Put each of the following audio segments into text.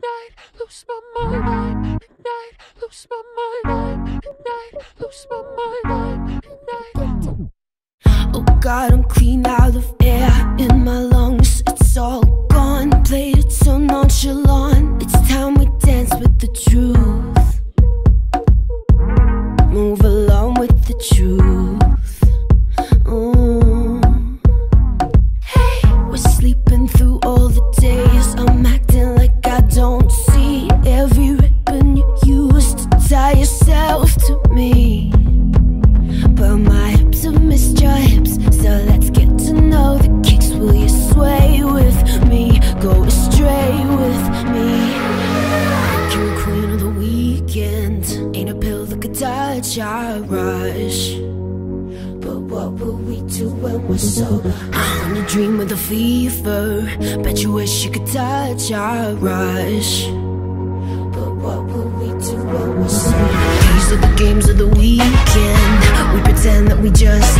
midnight, lose my mind, midnight, lose my mind, midnight, lose my mind, midnight. Oh God, I'm clean out of air in my lungs. It's all gone, played it so nonchalant. It's time we dance with the truth. Move along with the truth. Could touch our rush. But what will we do when we're sober? On a dream with a fever. Bet you wish you could touch our rush. But what will we do when we're sober? These are the games of the weekend. We pretend that we just.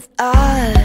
with us.